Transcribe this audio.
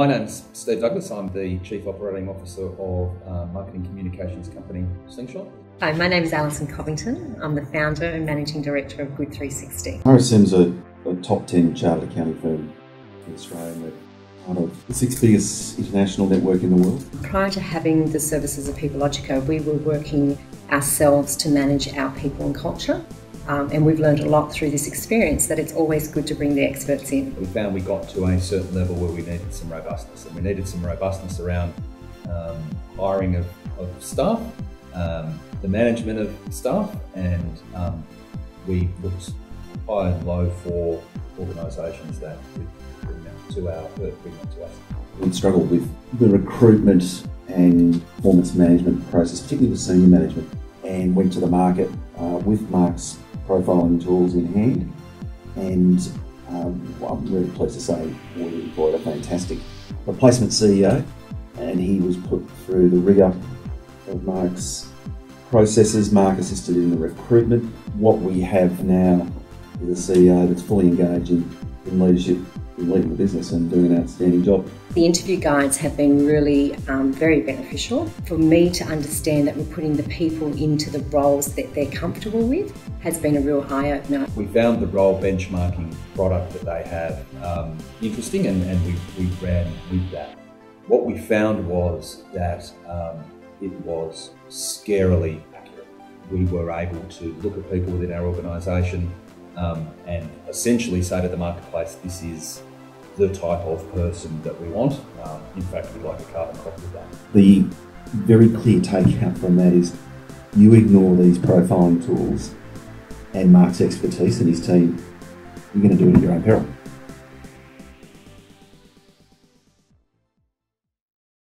My name's Steve Douglas. I'm the Chief Operating Officer of uh, marketing communications company Slingshot. Hi, my name is Alison Covington. I'm the founder and managing director of Good 360. RSM's a, a top 10 chartered accounting firm in Australia. We're part of the sixth biggest international network in the world. Prior to having the services of Peoplogica, we were working ourselves to manage our people and culture. Um, and we've learned a lot through this experience that it's always good to bring the experts in. We found we got to a certain level where we needed some robustness, and we needed some robustness around um, hiring of, of staff, um, the management of staff, and um, we looked high and low for organisations that could bring them to our bring them to us. We struggled with the recruitment and performance management process, particularly with senior management, and went to the market uh, with Mark's profiling tools in hand. And um, I'm really pleased to say we employed a fantastic replacement CEO, and he was put through the rigour of Mark's processes. Mark assisted in the recruitment. What we have now is a CEO that's fully engaged in, in leadership leading the business and doing an outstanding job. The interview guides have been really um, very beneficial for me to understand that we're putting the people into the roles that they're comfortable with has been a real eye opener. We found the role benchmarking product that they have um, interesting and, and we, we ran with that. What we found was that um, it was scarily accurate. We were able to look at people within our organisation um, and essentially say to the marketplace, this is the type of person that we want. Um, in fact, we'd like a carbon copy of that. The very clear takeout from that is you ignore these profiling tools and Mark's expertise and his team, you're going to do it at your own peril.